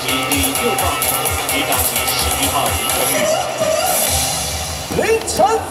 旗第六棒，李大旗十一号林晨玉，林晨。